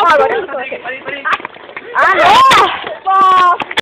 Ah,